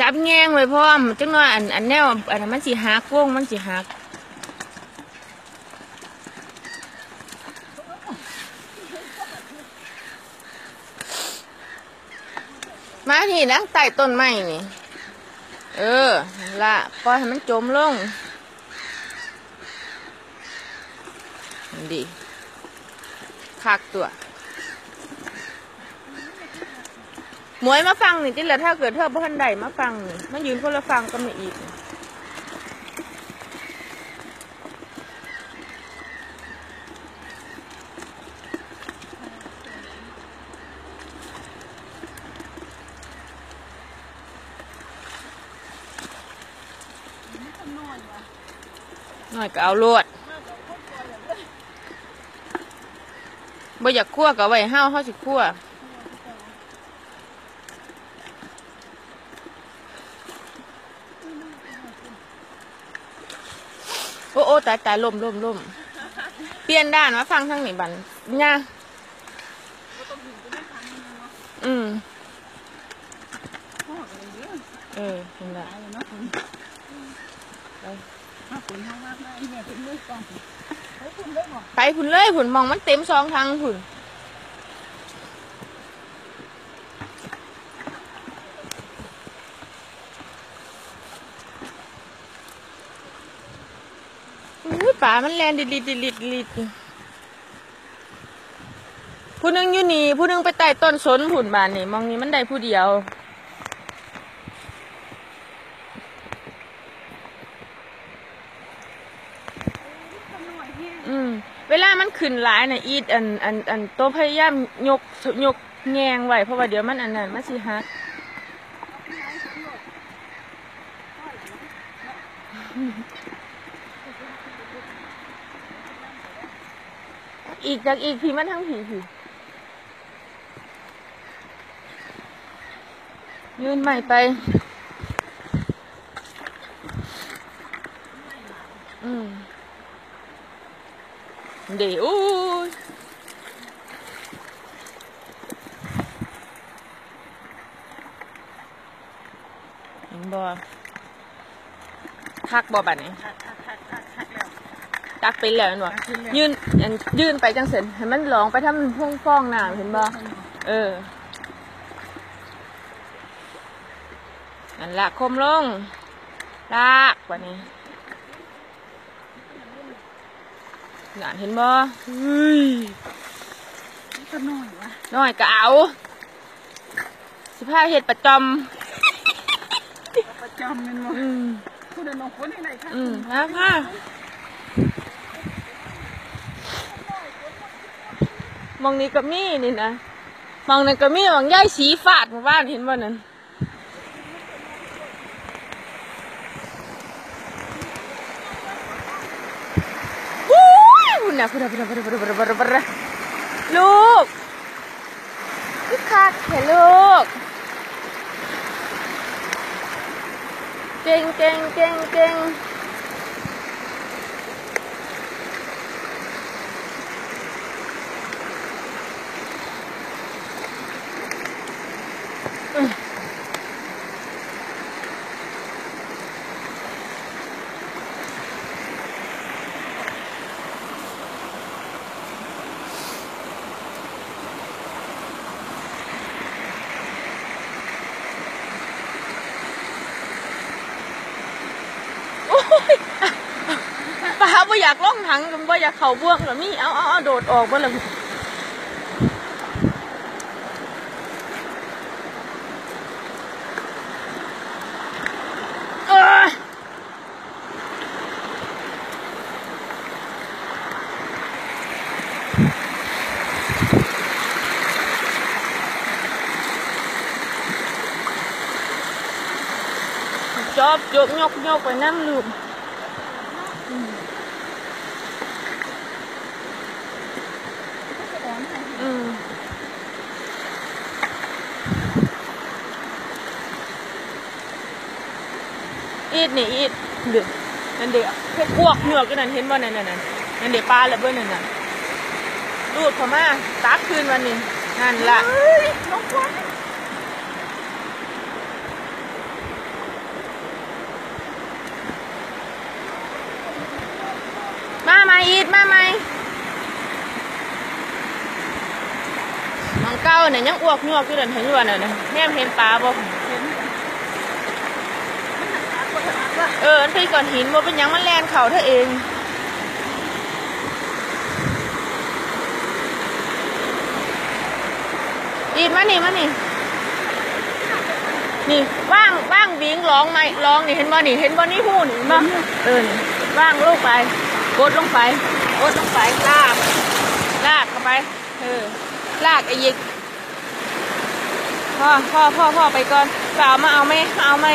จับแงงไว้พร้อมจังน้อยอันอันแนวอันนั้นมันสิหักวงมันสิหักมาที่นั่งใต้ต้นไม้นี่ เออ ละปล่อยให้มันจมลง ดีคักตัว หมวยมาฟังนี่จิละถ้าเกิดเธอบ่ทันใดมาฟังนี่มายืนคนละฟังก็ไม่อีก หน่อยก็เอาลวดบ่อยากคั่วก็ไว้ห้าวเฮาสิคั่ว โอ้โอ้ตายตายล่มล่มล่มเปลี่ยนด้านมาฟังทั้งนี้บันเนี่ยอืมเออเห็นละไปผุนเลยผุนมองมันเต็มซองทางผุน ป่ามันแลนดิดดิดดิดดิดิผู้นึงอยู่นี่ ผู้นึงไปใต้ต้นสนผุนบานนี่มองนี่มันได้ผู้เดียว อืม เวลามันขึ้นหลายนะอีดอันอันอันโตพยายามยกยกแงงไว้เพราะว่าเดี๋ยวมันอันนั้นมันสิฮักอี อีกจากอีกผีมันทั้งผีผียืนใหม่ไป อืมเดี๋ยวเห็นบ่คักบ่บัดนี้ ตักไปแล้วเห็นบ่ยืนอันยืนไปจังเสร็จให้มันหลองไปทำพุ่งฟ้องน้ำเห็นบ่เออ อันละคมลงลากกว่านี้หลานเห็นบ่เฮ้ยก็น้อยวะน้อยก็เอาสิพาเห็ดประจอมประจำมันว่าอืมผู้เดินลงคนที่ไหนคะอืมนะค่ะ มองนี้ก็มีนี่นะมองนั้นก็มีมองย่ายสีฟาดหมู่บ้านเห็นบ่นั้นวู้บุญนะบุญนะบุญนะบุญนะบุญนะบุญนะบุญนะลูกพี่คักเห็นลูกเก่งเก่งเก่งเก่ง ป้าบ่อยากล่องถังกันบ่อยากเข่าบวงหรอมี่เอาเอาเอาโดดออกบ่เลยเอ้ยจอบจบยกยกไปน้ำลืม อืมอีดนี่อีดเดือนั่นเดือเพ็ดอ้วกเหงือกก็นั่นเห็นบ่นั่นนั่นนั่นนั่นเดือปลาแล้วเบิ่นนั่นน่ะดูดเข้ามาตักคืนวันนี้นั่นล่ะเฮ้ยน้องควัน มาใหม่ อีดมาใหมมองเก้าเนี่ยยังอ้วกยวกอยู่เดินเห็นอยู่ว่าน่ะนะแม่เห็นปลาบ่เออมันเป็นก้อนหินบ่เป็นยังมันแลนเข่าเธอเองอีดมานี่มานี่นี่ว่างว่างบิงร้องไหมร้องนี่เห็นบ่นี่เห็นบ่นี่หูนี่เห็นบ่เออว่างลูกไป กดลงไปกดลงไปลาก ลากเข้าไปเออลากไอ้ยิกพ่อพ่อพ่อพ่อไปก่อนสาวมาเอาไหมเอาไหม